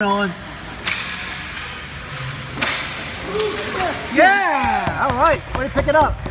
on. Yeah! All right, way to pick it up.